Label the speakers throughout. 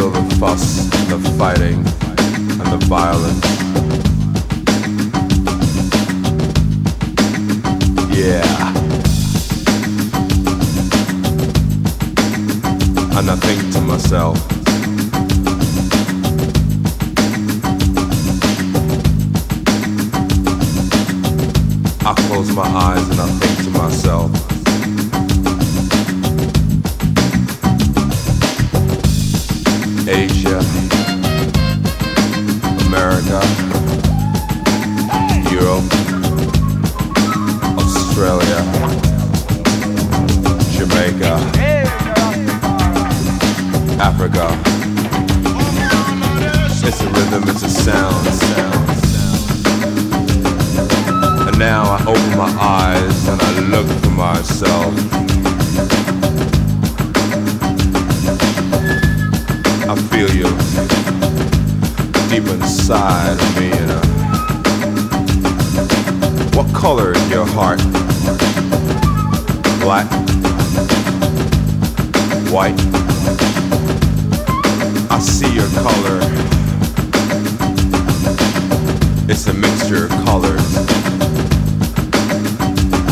Speaker 1: fuss, the fighting, and the violence. Yeah. And I think to myself, I close my eyes and I think to myself, Asia, America, Europe, Australia, Jamaica, Africa. It's a rhythm, it's a sound, sound, sound. And now I open my eyes and I look for myself. I feel you deep inside of me. What color is your heart? Black? White? I see your color. It's a mixture of colors.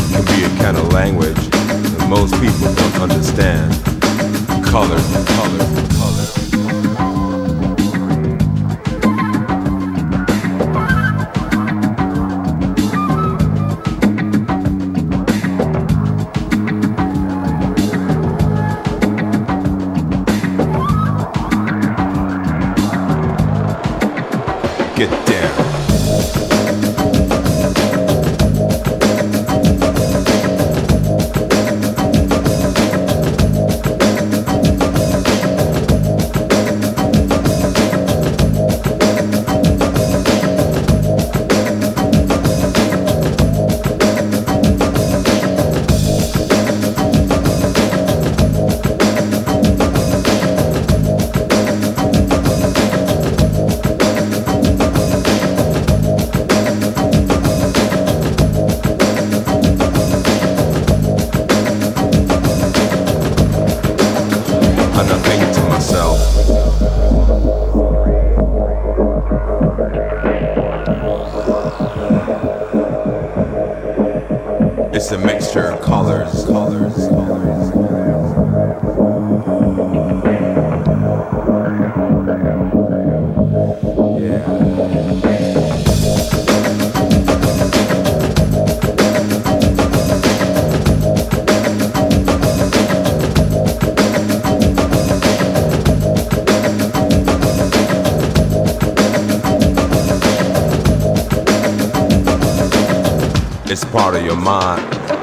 Speaker 1: It Can be a kind of language that most people don't understand. Colors, colors, colors. Get down. It's a mixture of colors, colors, colors. Yeah. It's part of your mind.